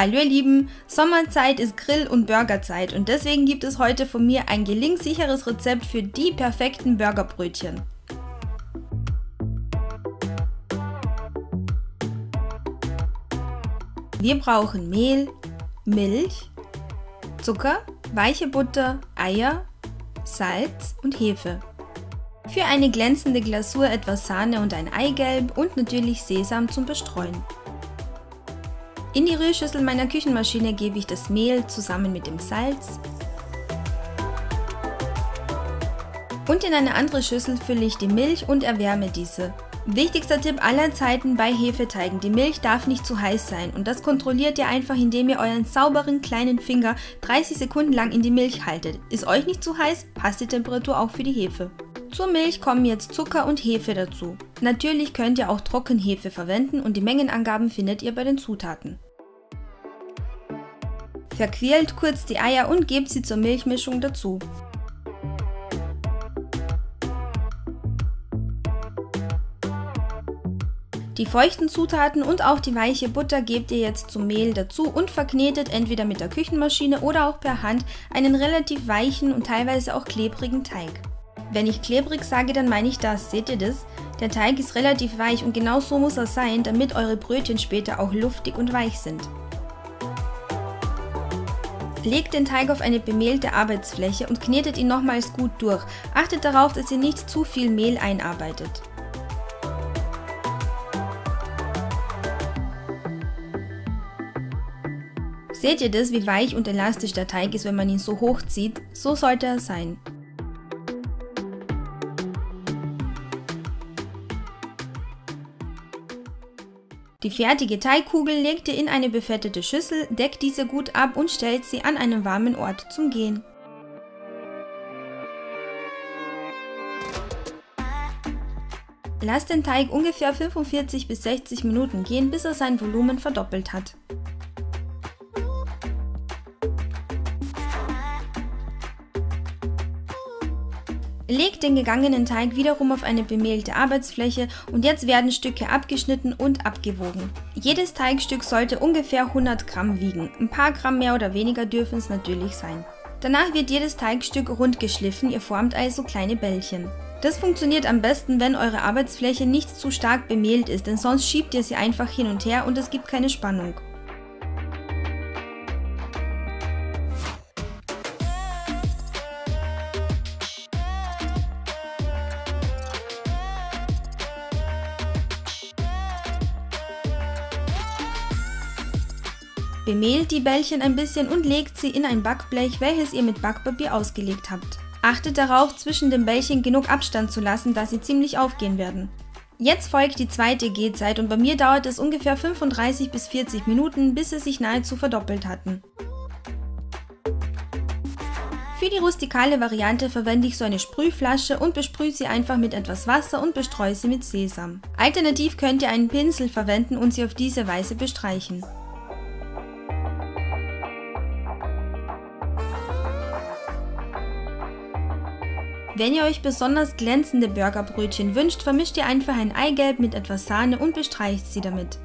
Hallo ihr Lieben, Sommerzeit ist Grill- und Burgerzeit und deswegen gibt es heute von mir ein gelingsicheres Rezept für die perfekten Burgerbrötchen. Wir brauchen Mehl, Milch, Zucker, weiche Butter, Eier, Salz und Hefe. Für eine glänzende Glasur etwas Sahne und ein Eigelb und natürlich Sesam zum Bestreuen. In die Rührschüssel meiner Küchenmaschine gebe ich das Mehl zusammen mit dem Salz und in eine andere Schüssel fülle ich die Milch und erwärme diese. Wichtigster Tipp aller Zeiten bei Hefeteigen, die Milch darf nicht zu heiß sein und das kontrolliert ihr einfach indem ihr euren sauberen kleinen Finger 30 Sekunden lang in die Milch haltet. Ist euch nicht zu heiß, passt die Temperatur auch für die Hefe. Zur Milch kommen jetzt Zucker und Hefe dazu. Natürlich könnt ihr auch Trockenhefe verwenden und die Mengenangaben findet ihr bei den Zutaten. Verquält kurz die Eier und gebt sie zur Milchmischung dazu. Die feuchten Zutaten und auch die weiche Butter gebt ihr jetzt zum Mehl dazu und verknetet entweder mit der Küchenmaschine oder auch per Hand einen relativ weichen und teilweise auch klebrigen Teig. Wenn ich klebrig sage, dann meine ich das, seht ihr das? Der Teig ist relativ weich und genau so muss er sein, damit eure Brötchen später auch luftig und weich sind. Legt den Teig auf eine bemehlte Arbeitsfläche und knetet ihn nochmals gut durch. Achtet darauf, dass ihr nicht zu viel Mehl einarbeitet. Seht ihr das, wie weich und elastisch der Teig ist, wenn man ihn so hoch zieht? So sollte er sein. Die fertige Teigkugel legt ihr in eine befettete Schüssel, deckt diese gut ab und stellt sie an einen warmen Ort zum Gehen. Lasst den Teig ungefähr 45 bis 60 Minuten gehen, bis er sein Volumen verdoppelt hat. Legt den gegangenen Teig wiederum auf eine bemehlte Arbeitsfläche und jetzt werden Stücke abgeschnitten und abgewogen. Jedes Teigstück sollte ungefähr 100 Gramm wiegen, ein paar Gramm mehr oder weniger dürfen es natürlich sein. Danach wird jedes Teigstück rund geschliffen, ihr formt also kleine Bällchen. Das funktioniert am besten, wenn eure Arbeitsfläche nicht zu stark bemehlt ist, denn sonst schiebt ihr sie einfach hin und her und es gibt keine Spannung. Bemehlt die Bällchen ein bisschen und legt sie in ein Backblech, welches ihr mit Backpapier ausgelegt habt. Achtet darauf, zwischen den Bällchen genug Abstand zu lassen, da sie ziemlich aufgehen werden. Jetzt folgt die zweite Gehzeit und bei mir dauert es ungefähr 35 bis 40 Minuten, bis sie sich nahezu verdoppelt hatten. Für die rustikale Variante verwende ich so eine Sprühflasche und besprühe sie einfach mit etwas Wasser und bestreue sie mit Sesam. Alternativ könnt ihr einen Pinsel verwenden und sie auf diese Weise bestreichen. Wenn ihr euch besonders glänzende Burgerbrötchen wünscht, vermischt ihr einfach ein Eigelb mit etwas Sahne und bestreicht sie damit.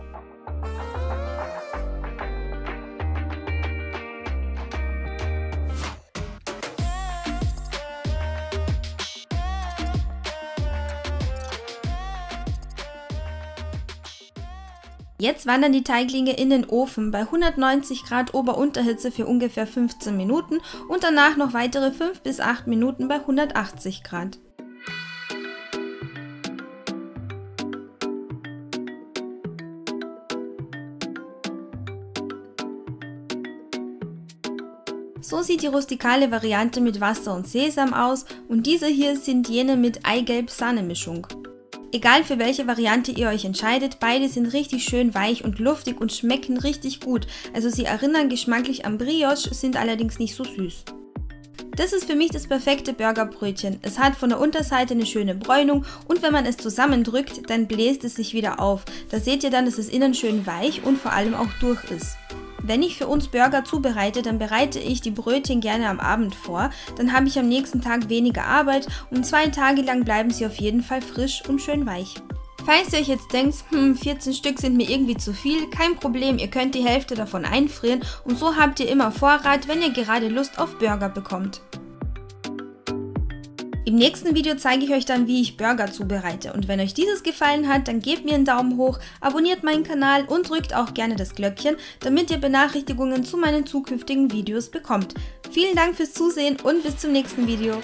Jetzt wandern die Teiglinge in den Ofen bei 190 Grad Ober-Unterhitze für ungefähr 15 Minuten und danach noch weitere 5 bis 8 Minuten bei 180 Grad. So sieht die rustikale Variante mit Wasser und Sesam aus und diese hier sind jene mit Eigelb-Sahne-Mischung. Egal für welche Variante ihr euch entscheidet, beide sind richtig schön weich und luftig und schmecken richtig gut. Also sie erinnern geschmacklich an Brioche, sind allerdings nicht so süß. Das ist für mich das perfekte Burgerbrötchen. Es hat von der Unterseite eine schöne Bräunung und wenn man es zusammendrückt, dann bläst es sich wieder auf. Da seht ihr dann, dass es innen schön weich und vor allem auch durch ist. Wenn ich für uns Burger zubereite, dann bereite ich die Brötchen gerne am Abend vor. Dann habe ich am nächsten Tag weniger Arbeit und zwei Tage lang bleiben sie auf jeden Fall frisch und schön weich. Falls ihr euch jetzt denkt, hm, 14 Stück sind mir irgendwie zu viel, kein Problem, ihr könnt die Hälfte davon einfrieren und so habt ihr immer Vorrat, wenn ihr gerade Lust auf Burger bekommt. Im nächsten Video zeige ich euch dann, wie ich Burger zubereite. Und wenn euch dieses gefallen hat, dann gebt mir einen Daumen hoch, abonniert meinen Kanal und drückt auch gerne das Glöckchen, damit ihr Benachrichtigungen zu meinen zukünftigen Videos bekommt. Vielen Dank fürs Zusehen und bis zum nächsten Video.